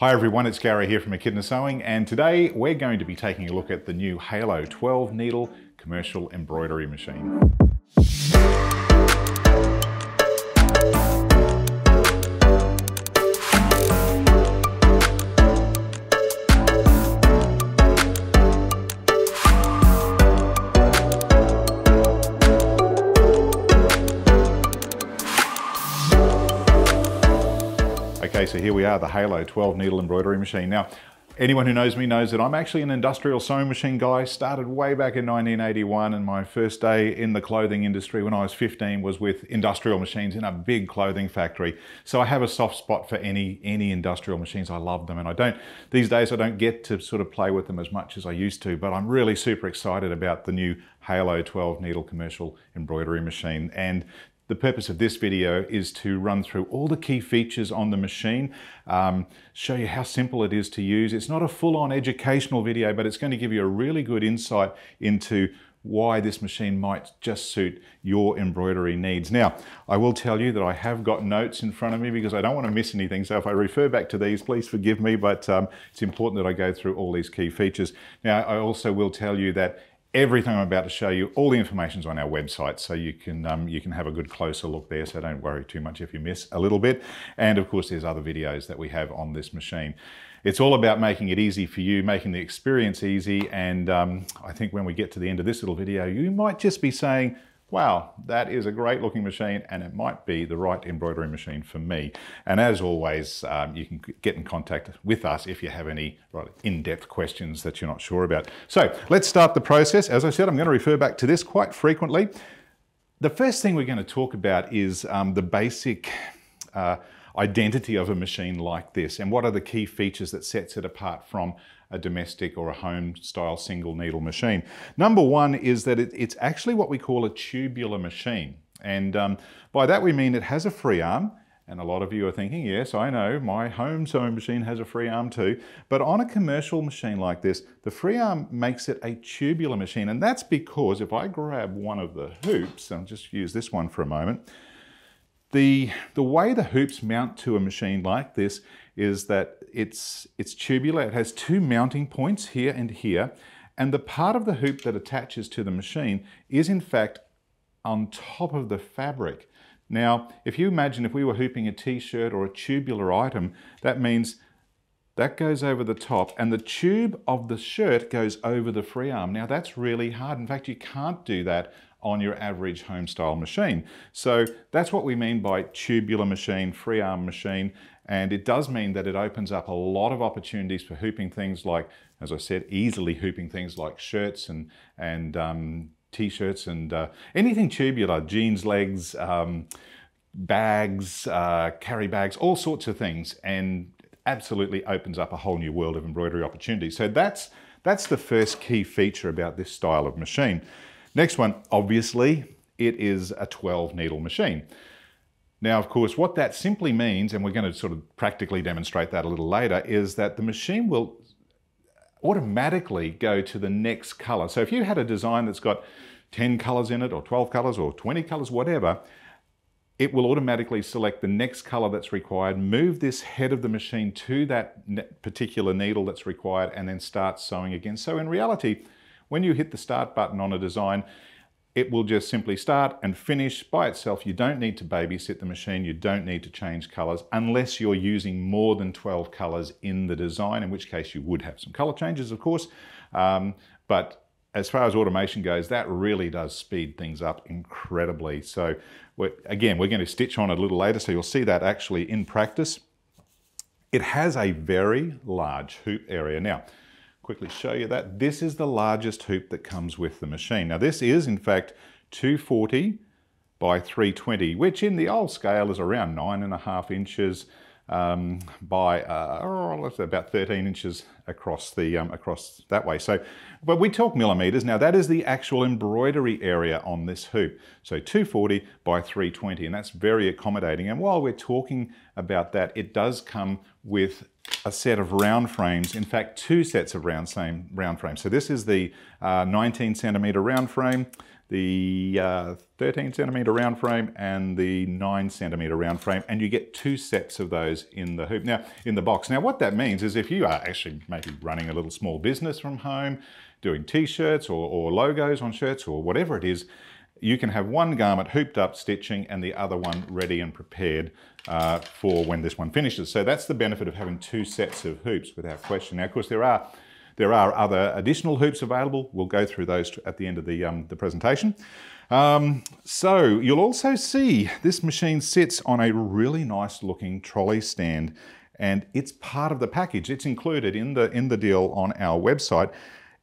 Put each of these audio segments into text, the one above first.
Hi everyone, it's Gary here from Echidna Sewing and today we're going to be taking a look at the new Halo 12 needle commercial embroidery machine. So here we are, the Halo 12 needle embroidery machine. Now, anyone who knows me knows that I'm actually an industrial sewing machine guy. Started way back in 1981 and my first day in the clothing industry when I was 15 was with industrial machines in a big clothing factory. So I have a soft spot for any, any industrial machines. I love them and I don't, these days I don't get to sort of play with them as much as I used to, but I'm really super excited about the new Halo 12 needle commercial embroidery machine. And the purpose of this video is to run through all the key features on the machine, um, show you how simple it is to use. It's not a full-on educational video, but it's going to give you a really good insight into why this machine might just suit your embroidery needs. Now, I will tell you that I have got notes in front of me because I don't want to miss anything. So if I refer back to these, please forgive me, but um, it's important that I go through all these key features. Now, I also will tell you that everything I'm about to show you, all the information's on our website, so you can um, you can have a good closer look there. So don't worry too much if you miss a little bit. And of course, there's other videos that we have on this machine. It's all about making it easy for you, making the experience easy. And um, I think when we get to the end of this little video, you might just be saying, wow, that is a great looking machine and it might be the right embroidery machine for me. And as always, um, you can get in contact with us if you have any in-depth questions that you're not sure about. So let's start the process. As I said, I'm going to refer back to this quite frequently. The first thing we're going to talk about is um, the basic uh, identity of a machine like this and what are the key features that sets it apart from a domestic or a home style single needle machine. Number one is that it, it's actually what we call a tubular machine. And um, by that we mean it has a free arm, and a lot of you are thinking, yes, I know, my home sewing machine has a free arm too. But on a commercial machine like this, the free arm makes it a tubular machine. And that's because if I grab one of the hoops, I'll just use this one for a moment, the, the way the hoops mount to a machine like this is that it's, it's tubular. It has two mounting points here and here. And the part of the hoop that attaches to the machine is in fact on top of the fabric. Now, if you imagine if we were hooping a t-shirt or a tubular item, that means that goes over the top and the tube of the shirt goes over the free arm. Now that's really hard. In fact, you can't do that on your average home style machine. So that's what we mean by tubular machine, free arm machine. And it does mean that it opens up a lot of opportunities for hooping things like, as I said, easily hooping things like shirts and, and um, t-shirts and uh, anything tubular, jeans legs, um, bags, uh, carry bags, all sorts of things. And absolutely opens up a whole new world of embroidery opportunities. So that's, that's the first key feature about this style of machine. Next one, obviously, it is a 12 needle machine. Now, of course, what that simply means, and we're going to sort of practically demonstrate that a little later, is that the machine will automatically go to the next color. So if you had a design that's got 10 colors in it, or 12 colors, or 20 colors, whatever, it will automatically select the next color that's required, move this head of the machine to that particular needle that's required, and then start sewing again. So in reality, when you hit the start button on a design, it will just simply start and finish by itself. You don't need to babysit the machine. You don't need to change colors unless you're using more than 12 colors in the design, in which case you would have some color changes, of course. Um, but as far as automation goes, that really does speed things up incredibly. So we're, again, we're going to stitch on it a little later, so you'll see that actually in practice. It has a very large hoop area. Now, quickly show you that. This is the largest hoop that comes with the machine. Now this is in fact 240 by 320, which in the old scale is around nine and a half inches um, by uh, oh, about 13 inches across the um, across that way. So, but we talk millimeters now. That is the actual embroidery area on this hoop. So 240 by 320, and that's very accommodating. And while we're talking about that, it does come with a set of round frames, in fact, two sets of round, same round frames. So this is the uh, 19 centimeter round frame. The uh, 13 centimeter round frame and the 9 centimeter round frame, and you get two sets of those in the hoop. Now, in the box. Now, what that means is if you are actually maybe running a little small business from home, doing t-shirts or, or logos on shirts or whatever it is, you can have one garment hooped up stitching and the other one ready and prepared uh, for when this one finishes. So that's the benefit of having two sets of hoops without question. Now, of course, there are there are other additional hoops available. We'll go through those at the end of the, um, the presentation. Um, so you'll also see this machine sits on a really nice looking trolley stand and it's part of the package. It's included in the, in the deal on our website.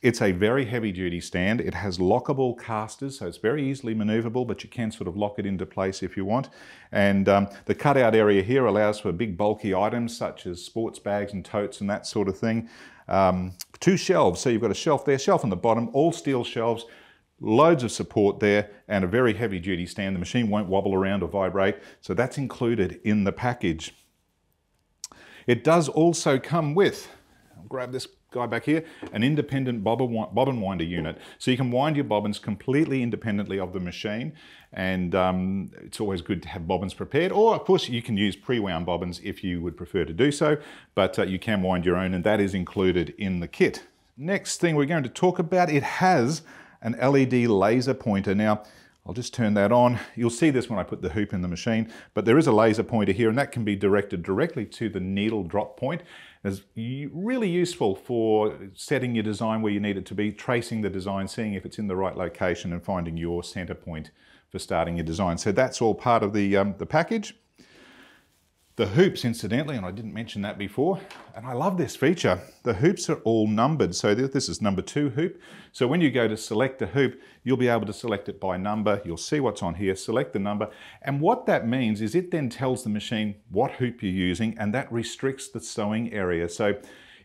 It's a very heavy duty stand. It has lockable casters, so it's very easily maneuverable, but you can sort of lock it into place if you want. And um, the cutout area here allows for big bulky items such as sports bags and totes and that sort of thing. Um, two shelves, so you've got a shelf there, shelf on the bottom, all steel shelves, loads of support there and a very heavy duty stand. The machine won't wobble around or vibrate, so that's included in the package. It does also come with, I'll grab this guy back here, an independent bobbin winder unit. So you can wind your bobbins completely independently of the machine. And um, it's always good to have bobbins prepared. Or of course you can use pre-wound bobbins if you would prefer to do so, but uh, you can wind your own and that is included in the kit. Next thing we're going to talk about, it has an LED laser pointer. Now, I'll just turn that on. You'll see this when I put the hoop in the machine, but there is a laser pointer here and that can be directed directly to the needle drop point. It's really useful for setting your design where you need it to be, tracing the design, seeing if it's in the right location and finding your center point for starting your design. So that's all part of the, um, the package. The hoops, incidentally, and I didn't mention that before, and I love this feature, the hoops are all numbered. So this is number two hoop. So when you go to select a hoop, you'll be able to select it by number. You'll see what's on here, select the number. And what that means is it then tells the machine what hoop you're using, and that restricts the sewing area. So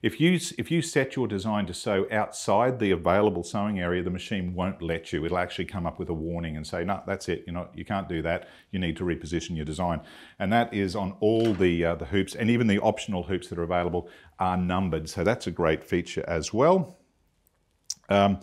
if you, if you set your design to sew outside the available sewing area, the machine won't let you. It'll actually come up with a warning and say, no, that's it, not, you can't do that. You need to reposition your design. And that is on all the, uh, the hoops and even the optional hoops that are available are numbered. So that's a great feature as well. Um,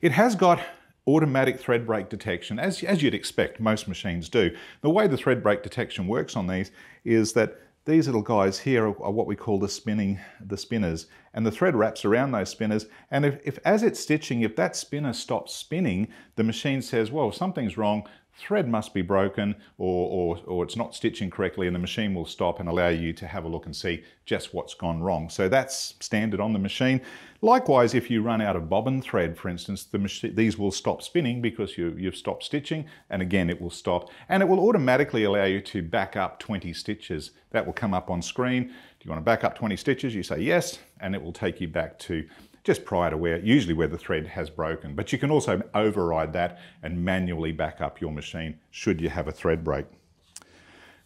it has got automatic thread break detection, as, as you'd expect most machines do. The way the thread break detection works on these is that these little guys here are, what we call the spinning, the spinners, and the thread wraps around those spinners. And if, if as it's stitching, if that spinner stops spinning, the machine says, well, something's wrong, thread must be broken or, or, or it's not stitching correctly and the machine will stop and allow you to have a look and see just what's gone wrong. So that's standard on the machine. Likewise, if you run out of bobbin thread, for instance, the these will stop spinning because you, you've stopped stitching and again it will stop and it will automatically allow you to back up 20 stitches. That will come up on screen. Do you want to back up 20 stitches? You say yes and it will take you back to just prior to where, usually where the thread has broken. But you can also override that and manually back up your machine should you have a thread break.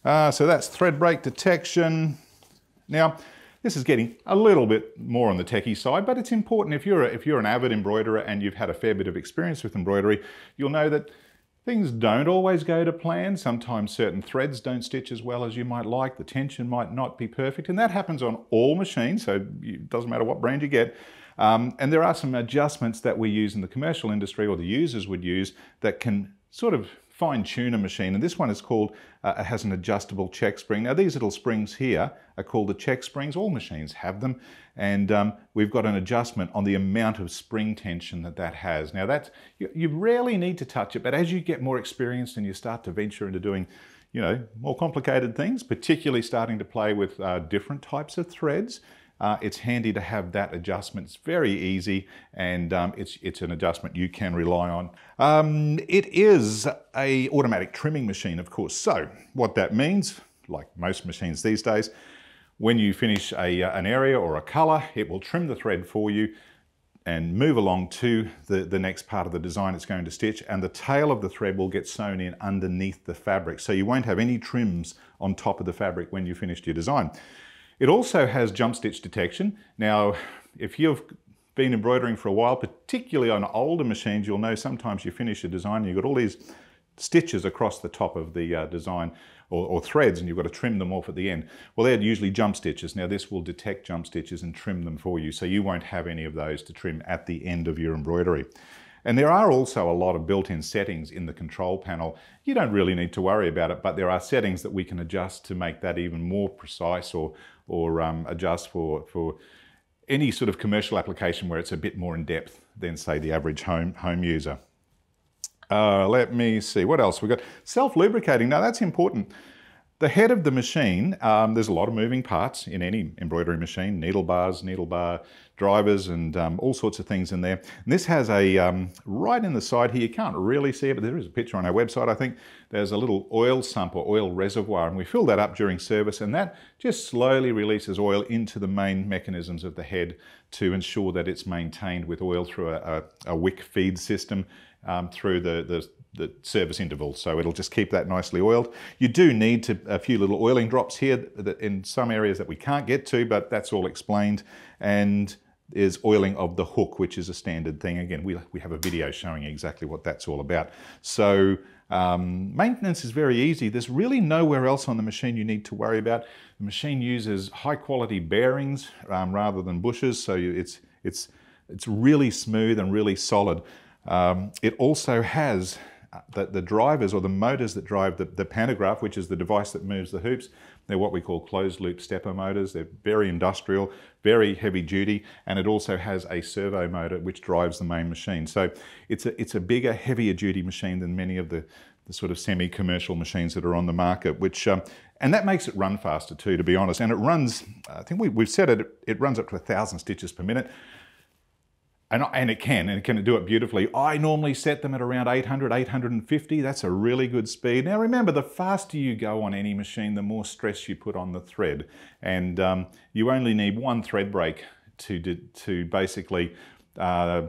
Uh, so that's thread break detection. Now, this is getting a little bit more on the techie side, but it's important if you're, a, if you're an avid embroiderer and you've had a fair bit of experience with embroidery, you'll know that Things don't always go to plan. Sometimes certain threads don't stitch as well as you might like. The tension might not be perfect, and that happens on all machines, so it doesn't matter what brand you get. Um, and there are some adjustments that we use in the commercial industry or the users would use that can sort of fine tune a machine. And this one is called, uh, has an adjustable check spring. Now these little springs here are called the check springs. All machines have them. And um, we've got an adjustment on the amount of spring tension that that has. Now that's, you, you rarely need to touch it, but as you get more experienced and you start to venture into doing you know, more complicated things, particularly starting to play with uh, different types of threads, uh, it's handy to have that adjustment. It's very easy and um, it's, it's an adjustment you can rely on. Um, it is a automatic trimming machine, of course. So what that means, like most machines these days, when you finish a, uh, an area or a color, it will trim the thread for you and move along to the, the next part of the design it's going to stitch and the tail of the thread will get sewn in underneath the fabric. So you won't have any trims on top of the fabric when you finished your design. It also has jump stitch detection. Now, if you've been embroidering for a while, particularly on older machines, you'll know sometimes you finish a design and you've got all these stitches across the top of the uh, design or, or, threads and you've got to trim them off at the end. Well, they're usually jump stitches. Now this will detect jump stitches and trim them for you, so you won't have any of those to trim at the end of your embroidery. And there are also a lot of built-in settings in the control panel. You don't really need to worry about it, but there are settings that we can adjust to make that even more precise or, or um, adjust for, for any sort of commercial application where it's a bit more in depth than say the average home, home user. Uh, let me see, what else we got? Self-lubricating, now that's important. The head of the machine, um, there's a lot of moving parts in any embroidery machine, needle bars, needle bar drivers, and um, all sorts of things in there. And this has a, um, right in the side here, you can't really see it, but there is a picture on our website, I think. There's a little oil sump or oil reservoir, and we fill that up during service, and that just slowly releases oil into the main mechanisms of the head to ensure that it's maintained with oil through a, a, a wick feed system um, through the, the, the, service interval. So it'll just keep that nicely oiled. You do need to, a few little oiling drops here in some areas that we can't get to, but that's all explained. And is oiling of the hook, which is a standard thing. Again, we, we have a video showing exactly what that's all about. So um, maintenance is very easy. There's really nowhere else on the machine you need to worry about. The machine uses high quality bearings um, rather than bushes, so you, it's, it's, it's really smooth and really solid. Um, it also has the, the, drivers or the motors that drive the, the, pantograph, which is the device that moves the hoops. They're what we call closed loop stepper motors. They're very industrial, very heavy duty, and it also has a servo motor which drives the main machine. So it's a, it's a bigger, heavier duty machine than many of the, the sort of semi-commercial machines that are on the market, which, um, and that makes it run faster too, to be honest. And it runs, I think we, have said it, it runs up to a thousand stitches per minute. And, and it can, and it can do it beautifully. I normally set them at around 800, 850. That's a really good speed. Now remember, the faster you go on any machine, the more stress you put on the thread. And um, you only need one thread break to, to basically uh,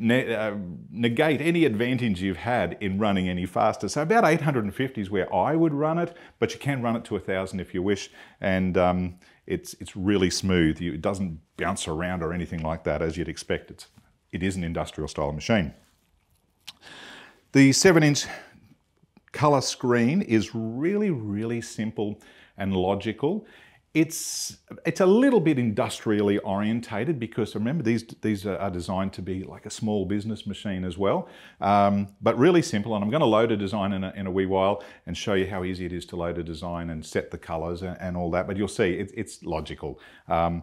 ne uh, negate any advantage you've had in running any faster. So about 850 is where I would run it, but you can run it to 1000 if you wish. And um, it's, it's really smooth. You, it doesn't bounce around or anything like that as you'd expect. It's, it is an industrial style machine. The 7 inch color screen is really, really simple and logical. It's, it's a little bit industrially orientated because remember these, these are designed to be like a small business machine as well, um, but really simple. And I'm going to load a design in a, in a wee while and show you how easy it is to load a design and set the colors and, and all that. But you'll see it, it's logical. Um,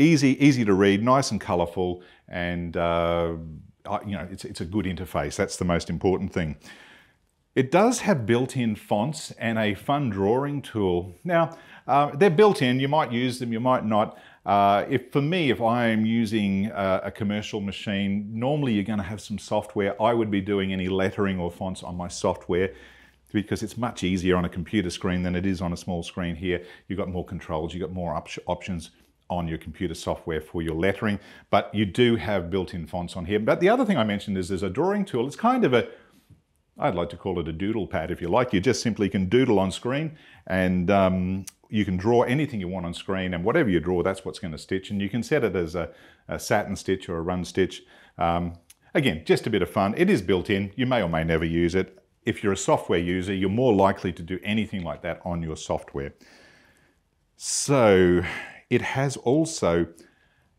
easy, easy to read, nice and colorful, and uh, you know, it's, it's a good interface. That's the most important thing. It does have built-in fonts and a fun drawing tool. Now, uh, they're built in, you might use them, you might not. Uh, if For me, if I am using a, a commercial machine, normally you're going to have some software. I would be doing any lettering or fonts on my software because it's much easier on a computer screen than it is on a small screen here. You've got more controls, you've got more op options on your computer software for your lettering, but you do have built-in fonts on here. But the other thing I mentioned is there's a drawing tool. It's kind of a I'd like to call it a doodle pad if you like. You just simply can doodle on screen and um, you can draw anything you want on screen and whatever you draw, that's what's going to stitch. And you can set it as a, a satin stitch or a run stitch. Um, again, just a bit of fun. It is built in. You may or may never use it. If you're a software user, you're more likely to do anything like that on your software. So it has also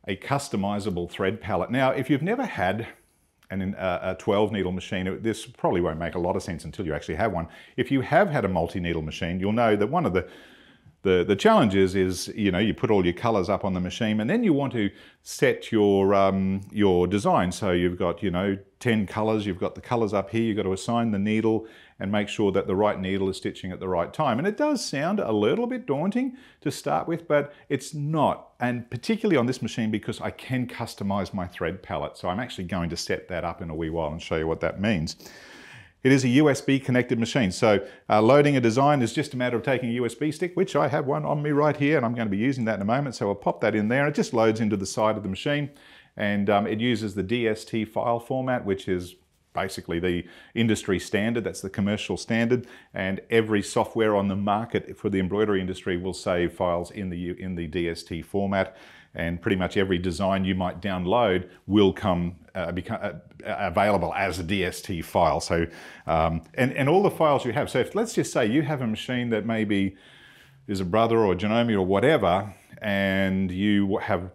a customizable thread palette. Now, if you've never had an, uh, a 12 needle machine, this probably won't make a lot of sense until you actually have one. If you have had a multi-needle machine, you'll know that one of the the, the challenge is, is, you know, you put all your colors up on the machine and then you want to set your, um, your design. So you've got, you know, 10 colors, you've got the colors up here, you've got to assign the needle and make sure that the right needle is stitching at the right time. And it does sound a little bit daunting to start with, but it's not. And particularly on this machine because I can customize my thread palette. So I'm actually going to set that up in a wee while and show you what that means. It is a USB connected machine. So uh, loading a design is just a matter of taking a USB stick, which I have one on me right here, and I'm going to be using that in a moment. So I'll pop that in there. It just loads into the side of the machine, and um, it uses the DST file format, which is basically the industry standard, that's the commercial standard, and every software on the market for the embroidery industry will save files in the, in the DST format and pretty much every design you might download will come uh, become uh, available as a DST file. So, um, and, and all the files you have. So if let's just say you have a machine that maybe is a brother or Janome or whatever, and you have,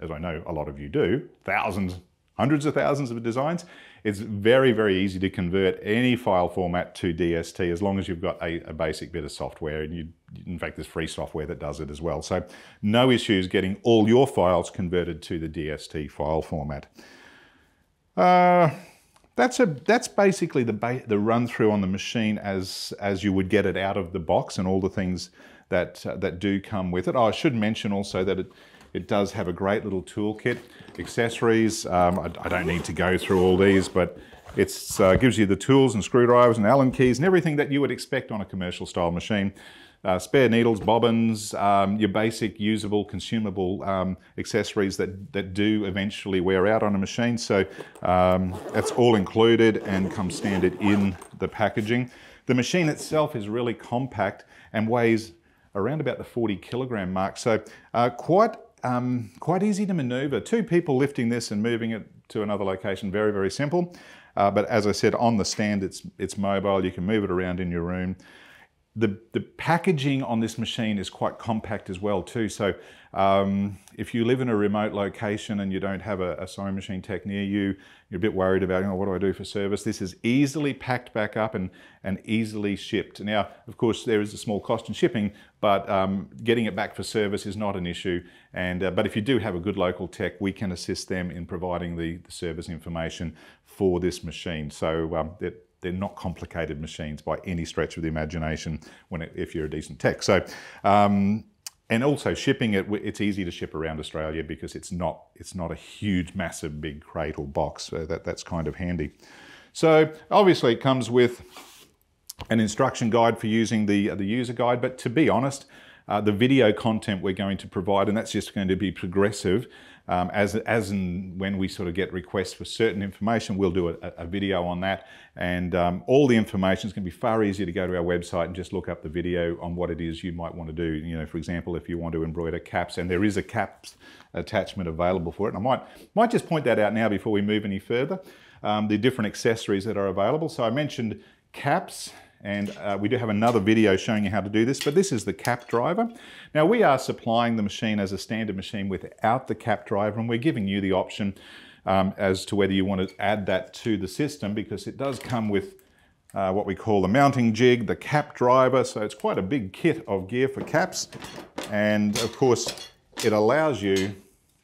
as I know a lot of you do, thousands, hundreds of thousands of designs. It's very, very easy to convert any file format to DST as long as you've got a, a basic bit of software. And you, in fact, there's free software that does it as well. So no issues getting all your files converted to the DST file format. Uh, that's a that's basically the the run through on the machine as as you would get it out of the box and all the things that uh, that do come with it. Oh, I should mention also that it it does have a great little toolkit, accessories. Um, I, I, don't need to go through all these, but it uh, gives you the tools and screwdrivers and Allen keys and everything that you would expect on a commercial style machine. Uh, spare needles, bobbins, um, your basic usable, consumable um, accessories that, that do eventually wear out on a machine. So um, that's all included and comes standard in the packaging. The machine itself is really compact and weighs around about the 40 kilogram mark. So uh, quite um, quite easy to maneuver. Two people lifting this and moving it to another location, very, very simple. Uh, but as I said, on the stand, it's, it's mobile. You can move it around in your room. The, the packaging on this machine is quite compact as well too. So um, if you live in a remote location and you don't have a, a, sewing machine tech near you, you're a bit worried about, know, what do I do for service? This is easily packed back up and, and easily shipped. Now, of course, there is a small cost in shipping, but um, getting it back for service is not an issue. And uh, But if you do have a good local tech, we can assist them in providing the, the service information for this machine. So um, it, they're not complicated machines by any stretch of the imagination when it, if you're a decent tech. So um, and also shipping it, it's easy to ship around Australia because it's not, it's not a huge, massive, big crate or box. So that, that's kind of handy. So obviously it comes with an instruction guide for using the, the user guide, but to be honest, uh, the video content we're going to provide, and that's just going to be progressive, um, as, as and when we sort of get requests for certain information, we'll do a, a video on that. And um, all the information is going to be far easier to go to our website and just look up the video on what it is you might want to do. You know, for example, if you want to embroider caps, and there is a caps attachment available for it. And I might, might just point that out now before we move any further, um, the different accessories that are available. So I mentioned caps, and uh, we do have another video showing you how to do this, but this is the cap driver. Now we are supplying the machine as a standard machine without the cap driver, and we're giving you the option um, as to whether you want to add that to the system because it does come with uh, what we call the mounting jig, the cap driver, so it's quite a big kit of gear for caps. And of course, it allows you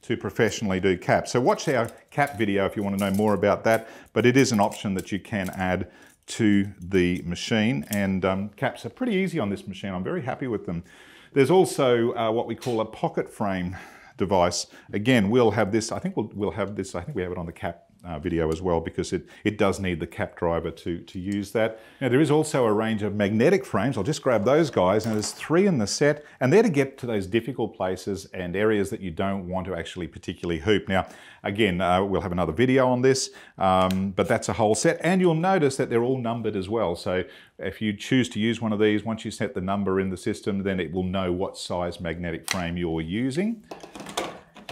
to professionally do caps. So watch our cap video if you want to know more about that, but it is an option that you can add to the machine and um, caps are pretty easy on this machine. I'm very happy with them. There's also uh, what we call a pocket frame device. Again, we'll have this, I think we'll, we'll have this, I think we have it on the cap uh, video as well because it, it does need the cap driver to, to use that. Now there is also a range of magnetic frames. I'll just grab those guys and there's three in the set and they're to get to those difficult places and areas that you don't want to actually particularly hoop. Now again, uh, we'll have another video on this, um, but that's a whole set and you'll notice that they're all numbered as well. So if you choose to use one of these, once you set the number in the system, then it will know what size magnetic frame you're using.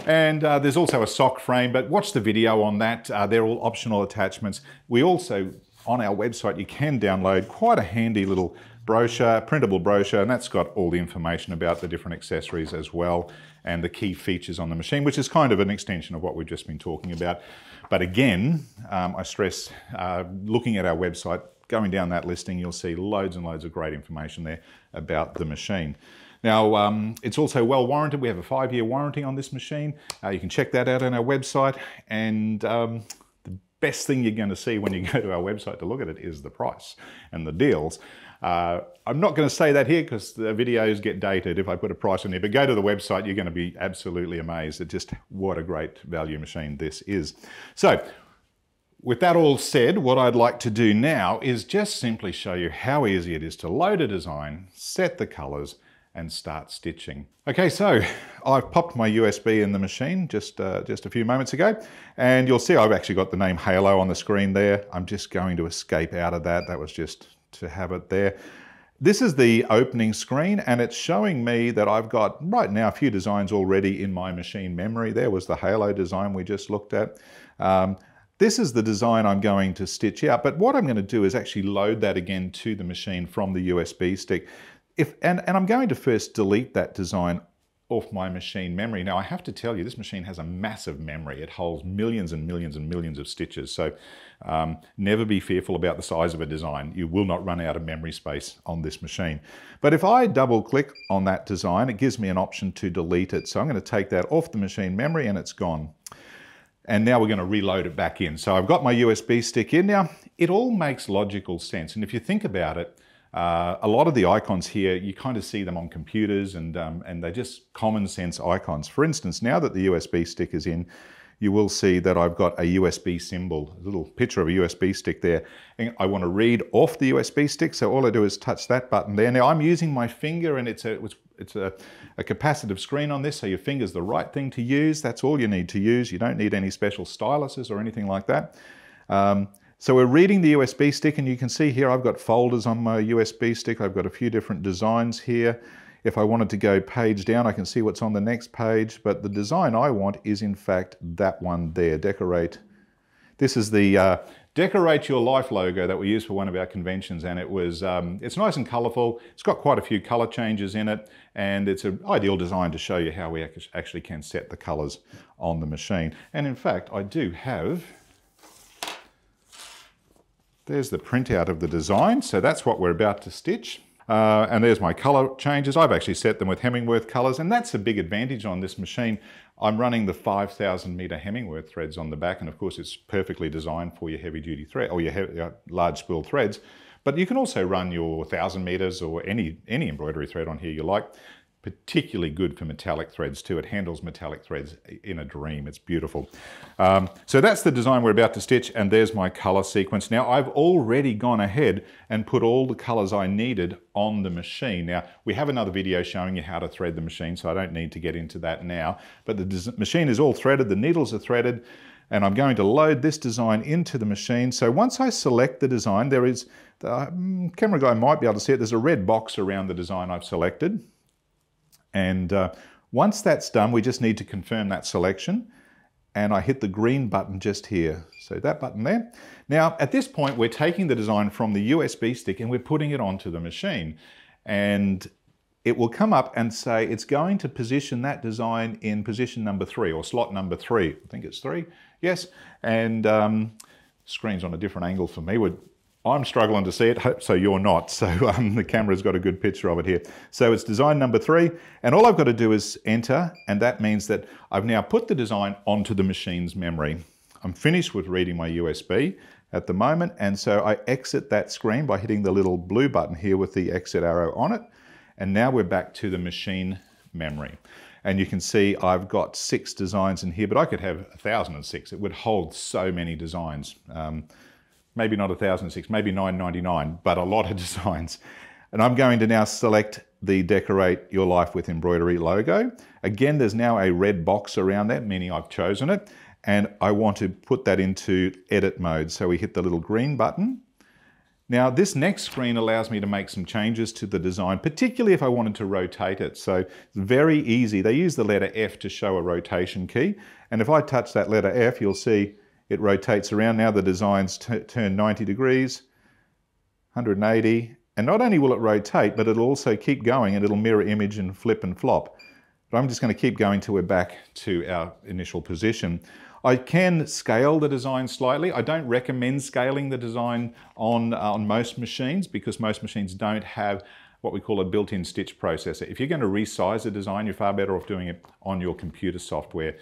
And uh, there's also a sock frame, but watch the video on that. Uh, they're all optional attachments. We also, on our website, you can download quite a handy little brochure, printable brochure, and that's got all the information about the different accessories as well and the key features on the machine, which is kind of an extension of what we've just been talking about. But again, um, I stress, uh, looking at our website, going down that listing, you'll see loads and loads of great information there about the machine. Now, um, it's also well warranted. We have a five-year warranty on this machine. Uh, you can check that out on our website. And um, the best thing you're going to see when you go to our website to look at it is the price and the deals. Uh, I'm not going to say that here because the videos get dated if I put a price in there, but go to the website, you're going to be absolutely amazed at just what a great value machine this is. So, with that all said, what I'd like to do now is just simply show you how easy it is to load a design, set the colors, and start stitching. Okay, so I've popped my USB in the machine just, uh, just a few moments ago, and you'll see I've actually got the name Halo on the screen there. I'm just going to escape out of that. That was just to have it there. This is the opening screen and it's showing me that I've got right now a few designs already in my machine memory. There was the Halo design we just looked at. Um, this is the design I'm going to stitch out, but what I'm going to do is actually load that again to the machine from the USB stick. If, and, and I'm going to first delete that design off my machine memory. Now I have to tell you, this machine has a massive memory. It holds millions and millions and millions of stitches. So um, never be fearful about the size of a design. You will not run out of memory space on this machine. But if I double click on that design, it gives me an option to delete it. So I'm going to take that off the machine memory and it's gone. And now we're going to reload it back in. So I've got my USB stick in now. It all makes logical sense. And if you think about it, uh, a lot of the icons here, you kind of see them on computers and, um, and they're just common sense icons. For instance, now that the USB stick is in, you will see that I've got a USB symbol, a little picture of a USB stick there. And I want to read off the USB stick, so all I do is touch that button there. Now I'm using my finger and it's a, it's a, a capacitive screen on this, so your finger's the right thing to use. That's all you need to use. You don't need any special styluses or anything like that. Um, so we're reading the USB stick and you can see here I've got folders on my USB stick. I've got a few different designs here. If I wanted to go page down, I can see what's on the next page, but the design I want is in fact that one there, Decorate. This is the uh, Decorate Your Life logo that we used for one of our conventions and it was, um, it's nice and colorful. It's got quite a few color changes in it and it's an ideal design to show you how we actually can set the colors on the machine. And in fact, I do have there's the printout of the design. So that's what we're about to stitch. Uh, and there's my color changes. I've actually set them with Hemingworth colors and that's a big advantage on this machine. I'm running the 5,000 meter Hemingworth threads on the back and of course it's perfectly designed for your heavy duty thread or your, your large spool threads. But you can also run your 1,000 meters or any, any embroidery thread on here you like particularly good for metallic threads too. It handles metallic threads in a dream. It's beautiful. Um, so that's the design we're about to stitch and there's my color sequence. Now I've already gone ahead and put all the colors I needed on the machine. Now we have another video showing you how to thread the machine so I don't need to get into that now. But the machine is all threaded, the needles are threaded and I'm going to load this design into the machine. So once I select the design, there is, the um, camera guy might be able to see it, there's a red box around the design I've selected. And uh, once that's done, we just need to confirm that selection. And I hit the green button just here. So that button there. Now, at this point, we're taking the design from the USB stick and we're putting it onto the machine. And it will come up and say it's going to position that design in position number three or slot number three. I think it's three, yes. And um, screen's on a different angle for me. We're I'm struggling to see it, so you're not. So um, the camera's got a good picture of it here. So it's design number three, and all I've got to do is enter, and that means that I've now put the design onto the machine's memory. I'm finished with reading my USB at the moment, and so I exit that screen by hitting the little blue button here with the exit arrow on it, and now we're back to the machine memory. And you can see I've got six designs in here, but I could have 1,006. It would hold so many designs. Um, maybe not 1006, maybe 999, but a lot of designs. And I'm going to now select the Decorate Your Life with Embroidery logo. Again, there's now a red box around that, meaning I've chosen it. And I want to put that into edit mode. So we hit the little green button. Now this next screen allows me to make some changes to the design, particularly if I wanted to rotate it. So it's very easy. They use the letter F to show a rotation key. And if I touch that letter F, you'll see it rotates around. Now the design's turn 90 degrees, 180, and not only will it rotate, but it'll also keep going and it'll mirror image and flip and flop. But I'm just going to keep going till we're back to our initial position. I can scale the design slightly. I don't recommend scaling the design on, uh, on most machines because most machines don't have what we call a built-in stitch processor. If you're going to resize a design, you're far better off doing it on your computer software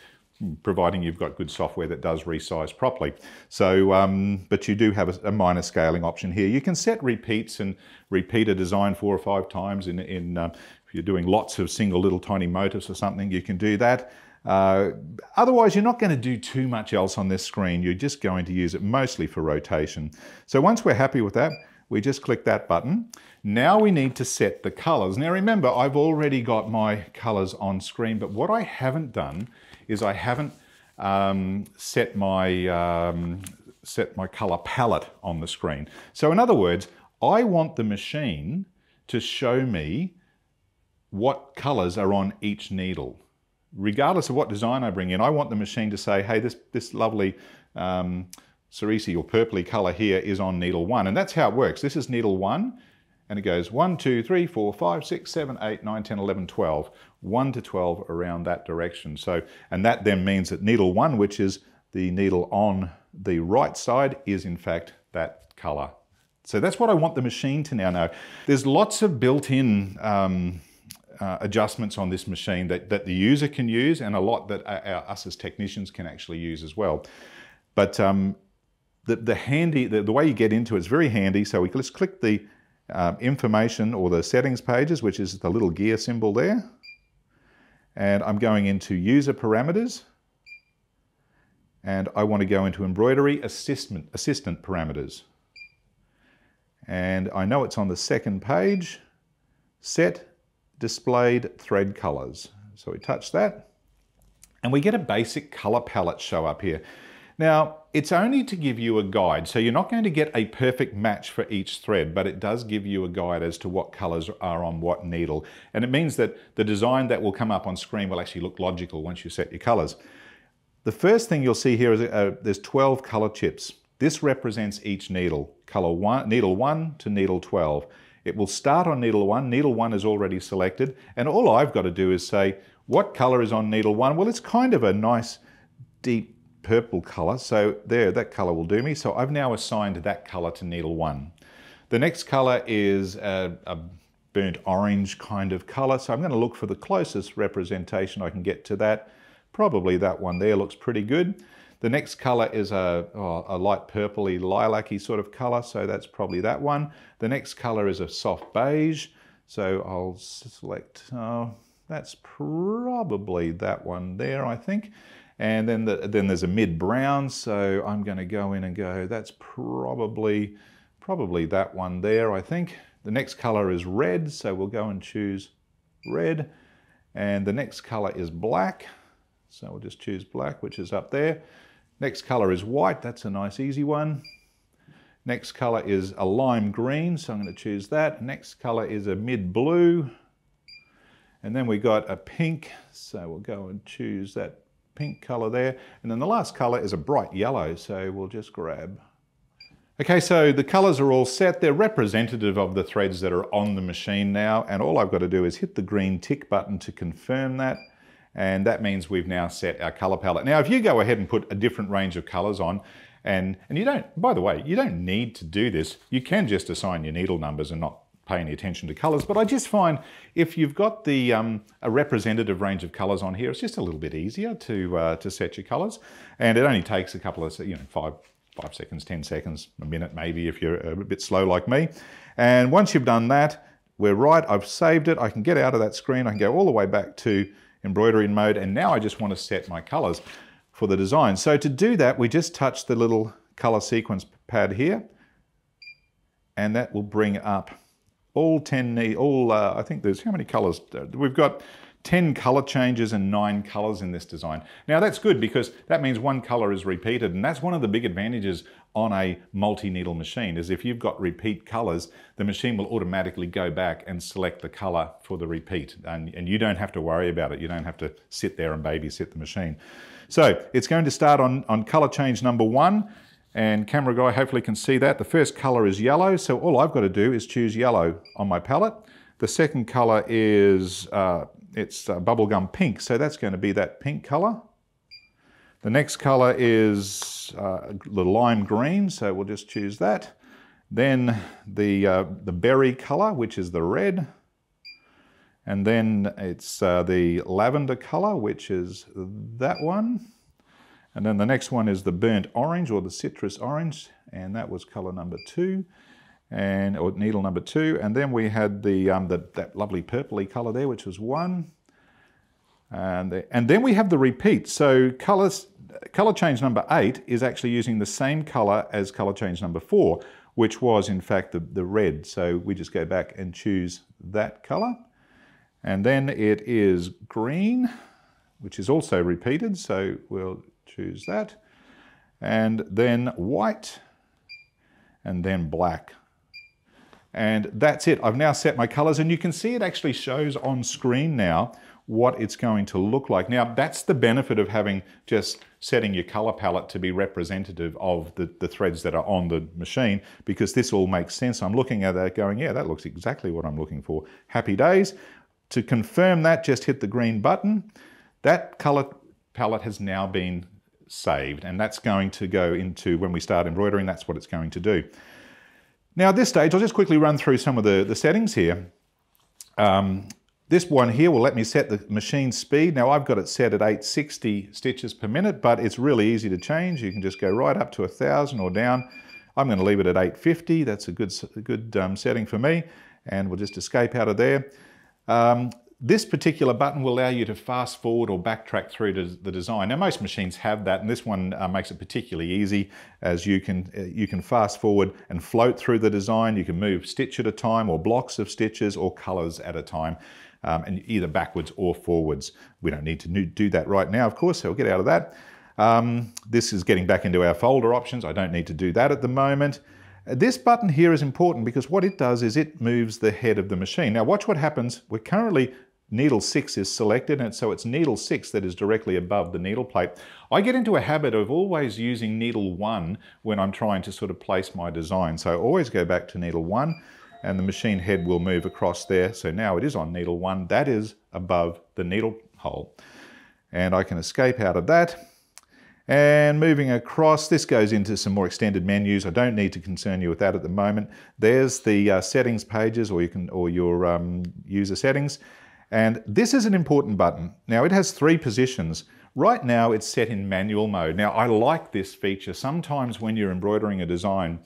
providing you've got good software that does resize properly. So, um, but you do have a, a, minor scaling option here. You can set repeats and repeat a design four or five times in, in uh, if you're doing lots of single little tiny motifs or something, you can do that. Uh, otherwise, you're not going to do too much else on this screen. You're just going to use it mostly for rotation. So once we're happy with that, we just click that button. Now we need to set the colors. Now remember, I've already got my colors on screen, but what I haven't done is I haven't um, set my um, set my color palette on the screen. So in other words, I want the machine to show me what colors are on each needle. Regardless of what design I bring in, I want the machine to say, hey, this, this lovely um, cerise or purpley color here is on needle one. And that's how it works. This is needle one. and it goes 1, 2, 3, 4, 5, 6, 7, 8, 9, 10, 11, 12. 1 to 12 around that direction. So, and that then means that needle 1, which is the needle on the right side, is in fact that color. So that's what I want the machine to now know. There's lots of built-in um, uh, adjustments on this machine that, that the user can use and a lot that our, us as technicians can actually use as well. But um, the, the handy, the, the way you get into it is very handy. So we let's click the um, information or the settings pages, which is the little gear symbol there. And I'm going into user parameters. And I want to go into embroidery assistant, assistant parameters. And I know it's on the second page. Set displayed thread colors. So we touch that and we get a basic color palette show up here. Now, it's only to give you a guide, so you're not going to get a perfect match for each thread, but it does give you a guide as to what colors are on what needle. And it means that the design that will come up on screen will actually look logical once you set your colors. The first thing you'll see here is uh, there's 12 color chips. This represents each needle, color one, needle 1 to needle 12. It will start on needle 1, needle 1 is already selected, and all I've got to do is say, what color is on needle 1? Well, it's kind of a nice deep purple color. So there, that color will do me. So I've now assigned that color to needle one. The next color is a, a burnt orange kind of color. So I'm going to look for the closest representation I can get to that. Probably that one there looks pretty good. The next color is a, oh, a light purpley lilac-y sort of color, so that's probably that one. The next color is a soft beige, so I'll select, oh, that's probably that one there, I think. And then, the, then there's a mid brown, so I'm going to go in and go, that's probably, probably that one there, I think. The next color is red, so we'll go and choose red. And the next color is black, so we'll just choose black, which is up there. Next color is white, that's a nice easy one. Next color is a lime green, so I'm going to choose that. Next color is a mid blue. And then we got a pink, so we'll go and choose that pink color there. And then the last color is a bright yellow, so we'll just grab. Okay, so the colors are all set. They're representative of the threads that are on the machine now, and all I've got to do is hit the green tick button to confirm that. And that means we've now set our color palette. Now, if you go ahead and put a different range of colors on, and, and you don't, by the way, you don't need to do this. You can just assign your needle numbers and not pay any attention to colors, but I just find if you've got the um, a representative range of colors on here, it's just a little bit easier to uh, to set your colors, and it only takes a couple of you know five five seconds, ten seconds, a minute maybe if you're a bit slow like me. And once you've done that, we're right. I've saved it. I can get out of that screen. I can go all the way back to embroidery mode, and now I just want to set my colors for the design. So to do that, we just touch the little color sequence pad here, and that will bring up all 10, all, uh, I think there's, how many colors? We've got 10 color changes and nine colors in this design. Now that's good because that means one color is repeated and that's one of the big advantages on a multi-needle machine is if you've got repeat colors, the machine will automatically go back and select the color for the repeat and, and you don't have to worry about it. You don't have to sit there and babysit the machine. So it's going to start on, on color change number one and camera guy hopefully can see that. The first color is yellow, so all I've got to do is choose yellow on my palette. The second color is, uh, it's uh, bubblegum pink, so that's going to be that pink color. The next color is uh, the lime green, so we'll just choose that. Then the, uh, the berry color, which is the red. And then it's uh, the lavender color, which is that one. And then the next one is the burnt orange or the citrus orange, and that was color number two, and or needle number two. And then we had the, um, the that lovely purpley color there, which was one. And, the, and then we have the repeat. So colors, color change number eight is actually using the same color as color change number four, which was in fact the, the red. So we just go back and choose that color. And then it is green, which is also repeated. So we'll choose that. And then white, and then black. And that's it. I've now set my colors and you can see it actually shows on screen now what it's going to look like. Now, that's the benefit of having just setting your color palette to be representative of the, the threads that are on the machine, because this all makes sense. I'm looking at that going, yeah, that looks exactly what I'm looking for. Happy days. To confirm that, just hit the green button. That color palette has now been saved, and that's going to go into, when we start embroidering, that's what it's going to do. Now at this stage, I'll just quickly run through some of the, the settings here. Um, this one here will let me set the machine speed. Now I've got it set at 860 stitches per minute, but it's really easy to change. You can just go right up to 1,000 or down. I'm going to leave it at 850. That's a good, a good um, setting for me. And we'll just escape out of there. Um, this particular button will allow you to fast forward or backtrack through to the design. Now most machines have that and this one uh, makes it particularly easy as you can, uh, you can fast forward and float through the design. You can move stitch at a time or blocks of stitches or colors at a time um, and either backwards or forwards. We don't need to do that right now of course so we'll get out of that. Um, this is getting back into our folder options. I don't need to do that at the moment. This button here is important because what it does is it moves the head of the machine. Now watch what happens. We're currently needle 6 is selected and so it's needle 6 that is directly above the needle plate. I get into a habit of always using needle 1 when I'm trying to sort of place my design. So I always go back to needle 1 and the machine head will move across there. So now it is on needle 1, that is above the needle hole. And I can escape out of that. And moving across, this goes into some more extended menus. I don't need to concern you with that at the moment. There's the uh, settings pages or you can or your um, user settings. And this is an important button. Now it has three positions. Right now it's set in manual mode. Now I like this feature. Sometimes when you're embroidering a design,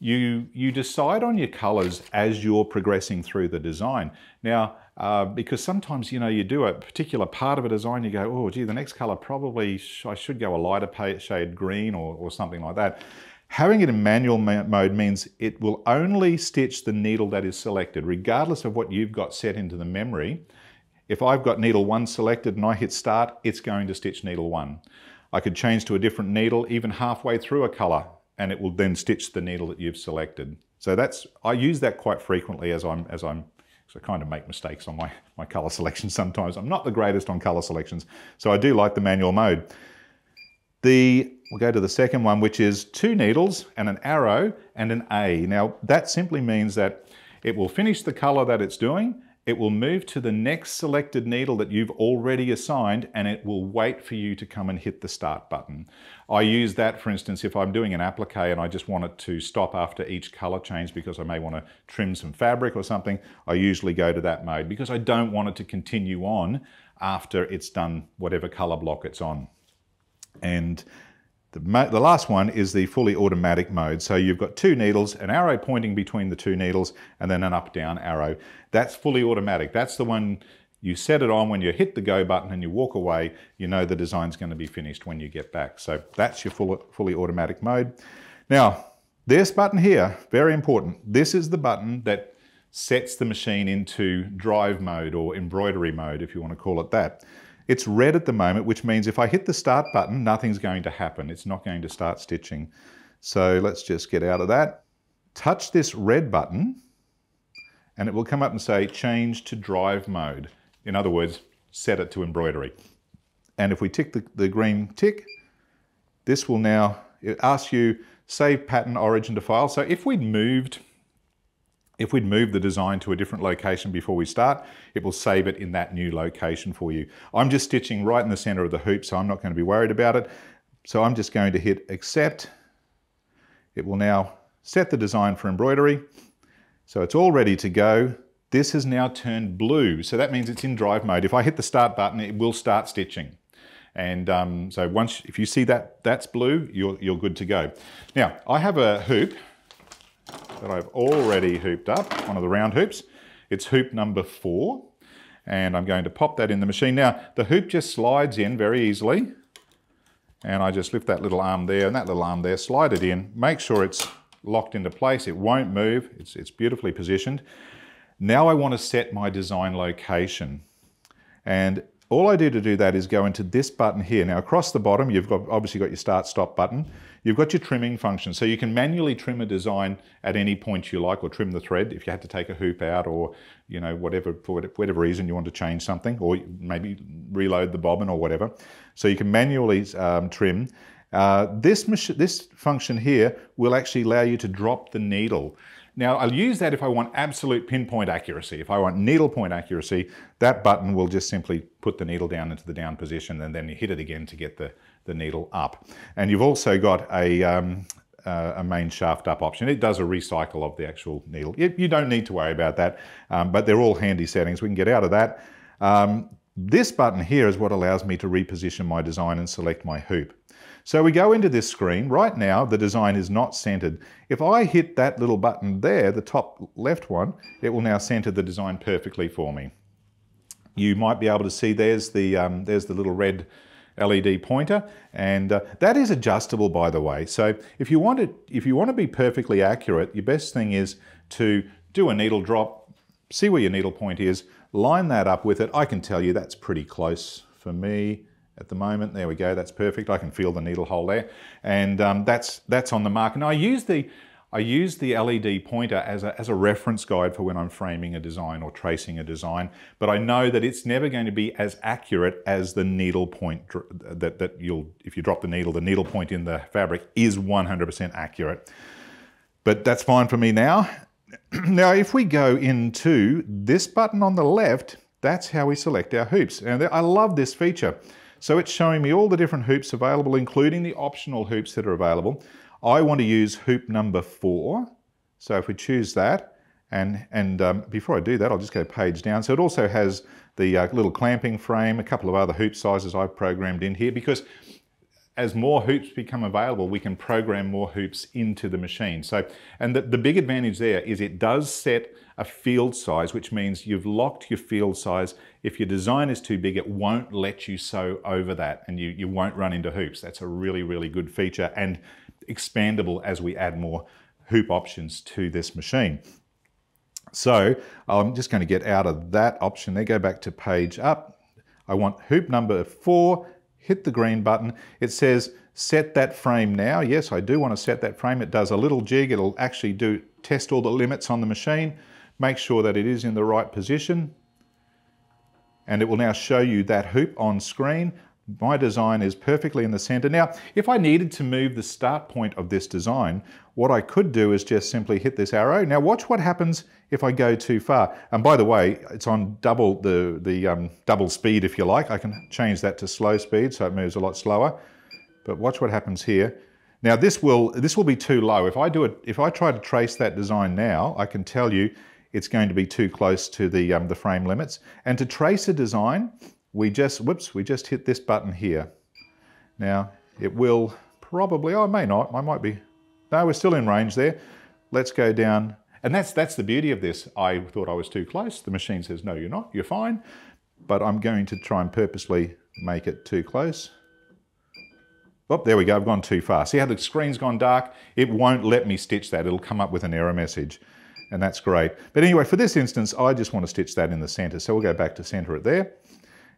you, you decide on your colors as you're progressing through the design. Now, uh, because sometimes, you know, you do a particular part of a design, you go, oh, gee, the next color probably, sh I should go a lighter shade green or, or something like that. Having it in manual mode means it will only stitch the needle that is selected, regardless of what you've got set into the memory. If I've got needle one selected and I hit start, it's going to stitch needle one. I could change to a different needle even halfway through a color and it will then stitch the needle that you've selected. So that's, I use that quite frequently as I'm, as I'm so I kind of make mistakes on my, my color selection sometimes. I'm not the greatest on color selections, so I do like the manual mode. The, we'll go to the second one, which is two needles and an arrow and an A. Now that simply means that it will finish the color that it's doing, it will move to the next selected needle that you've already assigned and it will wait for you to come and hit the start button. I use that, for instance, if I'm doing an applique and I just want it to stop after each color change because I may want to trim some fabric or something, I usually go to that mode because I don't want it to continue on after it's done whatever color block it's on. And the, the, last one is the fully automatic mode. So you've got two needles, an arrow pointing between the two needles, and then an up-down arrow. That's fully automatic. That's the one you set it on when you hit the go button and you walk away, you know the design's going to be finished when you get back. So that's your full, fully automatic mode. Now, this button here, very important. This is the button that sets the machine into drive mode or embroidery mode, if you want to call it that. It's red at the moment, which means if I hit the start button, nothing's going to happen. It's not going to start stitching. So let's just get out of that. Touch this red button and it will come up and say change to drive mode. In other words, set it to embroidery. And if we tick the, the green tick, this will now ask you save pattern origin to file. So if we'd moved if we'd move the design to a different location before we start, it will save it in that new location for you. I'm just stitching right in the center of the hoop, so I'm not going to be worried about it. So I'm just going to hit accept. It will now set the design for embroidery. So it's all ready to go. This has now turned blue, so that means it's in drive mode. If I hit the start button, it will start stitching. And um, so once, if you see that that's blue, you're, you're good to go. Now, I have a hoop that I've already hooped up, one of the round hoops. It's hoop number four, and I'm going to pop that in the machine. Now, the hoop just slides in very easily, and I just lift that little arm there and that little arm there, slide it in, make sure it's locked into place. It won't move, it's, it's beautifully positioned. Now I want to set my design location. And all I do to do that is go into this button here. Now across the bottom, you've got obviously got your start stop button. You've got your trimming function. So you can manually trim a design at any point you like or trim the thread if you had to take a hoop out or, you know, whatever, for whatever reason you want to change something or maybe reload the bobbin or whatever. So you can manually um, trim. Uh, this, this function here will actually allow you to drop the needle. Now I'll use that if I want absolute pinpoint accuracy. If I want needle point accuracy, that button will just simply put the needle down into the down position and then you hit it again to get the, the needle up. And you've also got a, um, uh, a main shaft up option. It does a recycle of the actual needle. You, you don't need to worry about that, um, but they're all handy settings. We can get out of that. Um, this button here is what allows me to reposition my design and select my hoop. So we go into this screen. Right now, the design is not centered. If I hit that little button there, the top left one, it will now center the design perfectly for me. You might be able to see there's the, um, there's the little red LED pointer and uh, that is adjustable by the way. So if you want to, if you want to be perfectly accurate, your best thing is to do a needle drop, see where your needle point is, line that up with it. I can tell you that's pretty close for me at the moment. There we go, that's perfect. I can feel the needle hole there. And um, that's, that's on the mark. And I use the, I use the LED pointer as a, as a reference guide for when I'm framing a design or tracing a design, but I know that it's never going to be as accurate as the needle point that, that you'll, if you drop the needle, the needle point in the fabric is 100% accurate. But that's fine for me now. now, if we go into this button on the left, that's how we select our hoops. And I love this feature. So it's showing me all the different hoops available, including the optional hoops that are available. I want to use hoop number four. So if we choose that, and, and um, before I do that, I'll just go page down. So it also has the uh, little clamping frame, a couple of other hoop sizes I've programmed in here because as more hoops become available, we can program more hoops into the machine. So, and the, the big advantage there is it does set a field size, which means you've locked your field size. If your design is too big, it won't let you sew over that and you, you won't run into hoops. That's a really, really good feature and expandable as we add more hoop options to this machine. So I'm just going to get out of that option there, go back to page up. I want hoop number four hit the green button. It says set that frame now. Yes, I do want to set that frame. It does a little jig. It'll actually do test all the limits on the machine, make sure that it is in the right position. And it will now show you that hoop on screen. My design is perfectly in the center. Now, if I needed to move the start point of this design, what I could do is just simply hit this arrow. Now watch what happens if I go too far. And by the way, it's on double the, the um, double speed if you like. I can change that to slow speed so it moves a lot slower. But watch what happens here. Now this will, this will be too low. If I do it, if I try to trace that design now, I can tell you it's going to be too close to the, um, the frame limits. And to trace a design, we just, whoops, we just hit this button here. Now, it will probably, oh, it may not, I might be, no, we're still in range there. Let's go down, and that's, that's the beauty of this. I thought I was too close. The machine says, no, you're not, you're fine. But I'm going to try and purposely make it too close. Oh, there we go, I've gone too far. See how the screen's gone dark? It won't let me stitch that. It'll come up with an error message and that's great. But anyway, for this instance, I just want to stitch that in the center. So we'll go back to center it there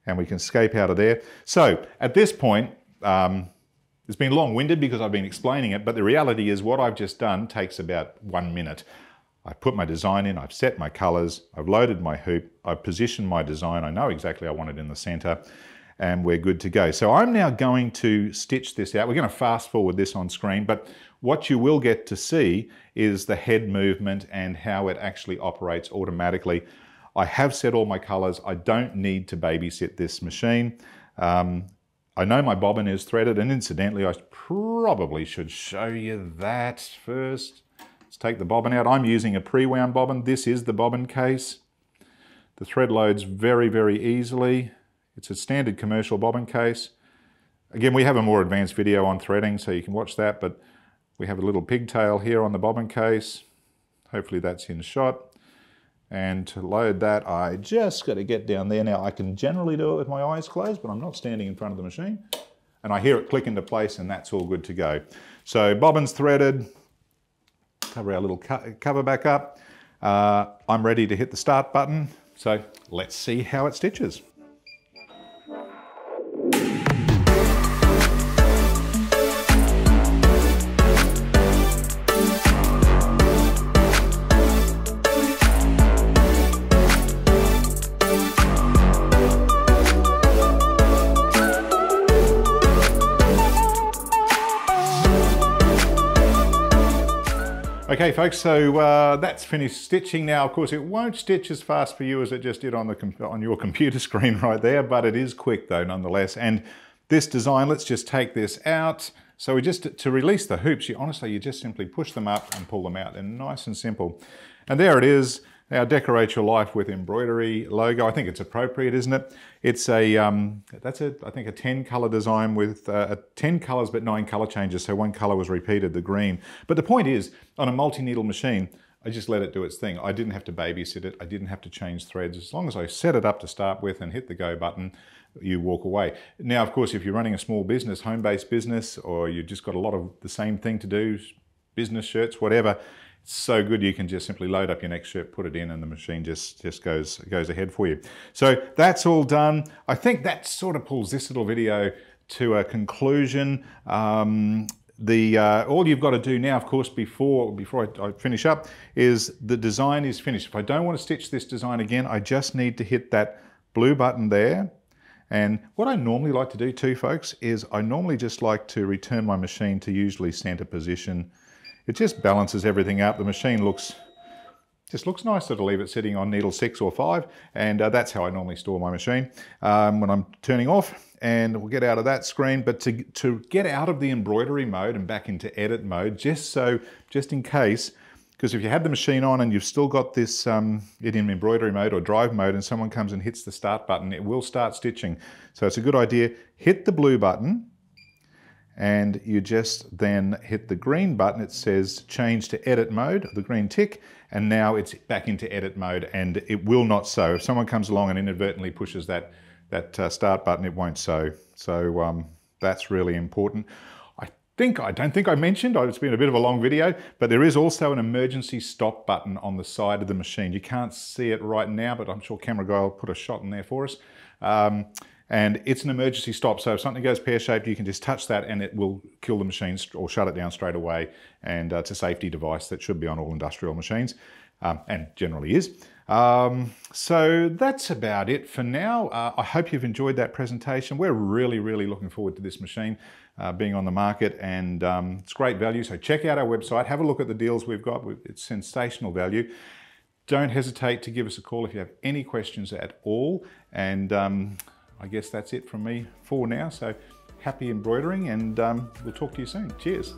and we can escape out of there. So at this point, um, it's been long-winded because I've been explaining it, but the reality is what I've just done takes about one minute. I've put my design in, I've set my colors, I've loaded my hoop, I've positioned my design, I know exactly I want it in the center, and we're good to go. So I'm now going to stitch this out. We're going to fast forward this on screen, but what you will get to see is the head movement and how it actually operates automatically. I have set all my colors. I don't need to babysit this machine. Um, I know my bobbin is threaded and incidentally I probably should show you that first. Let's take the bobbin out. I'm using a pre-wound bobbin. This is the bobbin case. The thread loads very, very easily. It's a standard commercial bobbin case. Again, we have a more advanced video on threading, so you can watch that, but we have a little pigtail here on the bobbin case. Hopefully that's in shot. And to load that, I just got to get down there. Now, I can generally do it with my eyes closed, but I'm not standing in front of the machine. And I hear it click into place, and that's all good to go. So bobbin's threaded. Cover our little cover back up. Uh, I'm ready to hit the start button. So let's see how it stitches. Okay folks, so uh, that's finished stitching now. Of course, it won't stitch as fast for you as it just did on, the on your computer screen right there, but it is quick though nonetheless. And this design, let's just take this out. So we just, to release the hoops, you honestly, you just simply push them up and pull them out. They're nice and simple. And there it is. Now decorate your life with embroidery logo. I think it's appropriate, isn't it? It's a, um, that's a, I think a 10 color design with uh, 10 colors but nine color changes. So one color was repeated, the green. But the point is, on a multi-needle machine, I just let it do its thing. I didn't have to babysit it. I didn't have to change threads. As long as I set it up to start with and hit the go button, you walk away. Now, of course, if you're running a small business, home-based business, or you've just got a lot of the same thing to do, business shirts, whatever, so good you can just simply load up your next shirt, put it in, and the machine just, just goes, goes ahead for you. So that's all done. I think that sort of pulls this little video to a conclusion. Um, the uh, all you've got to do now, of course, before before I, I, finish up, is the design is finished. If I don't want to stitch this design again, I just need to hit that blue button there. And what I normally like to do too, folks, is I normally just like to return my machine to usually center position it just balances everything out. The machine looks just looks nicer to leave it sitting on needle six or five, and uh, that's how I normally store my machine um, when I'm turning off. And we'll get out of that screen, but to, to get out of the embroidery mode and back into edit mode, just so, just in case, because if you have the machine on and you've still got this um, it in embroidery mode or drive mode and someone comes and hits the start button, it will start stitching. So it's a good idea, hit the blue button, and you just then hit the green button. It says change to edit mode, the green tick, and now it's back into edit mode and it will not sew. If someone comes along and inadvertently pushes that, that uh, start button, it won't sew. So um, that's really important. I think, I don't think I mentioned, it's been a bit of a long video, but there is also an emergency stop button on the side of the machine. You can't see it right now, but I'm sure camera guy will put a shot in there for us. Um, and it's an emergency stop. So if something goes pear-shaped, you can just touch that and it will kill the machine or shut it down straight away. And uh, it's a safety device that should be on all industrial machines um, and generally is. Um, so that's about it for now. Uh, I hope you've enjoyed that presentation. We're really, really looking forward to this machine uh, being on the market and um, it's great value. So check out our website, have a look at the deals we've got. It's sensational value. Don't hesitate to give us a call if you have any questions at all. And um, I guess that's it from me for now. So happy embroidering and um, we'll talk to you soon. Cheers.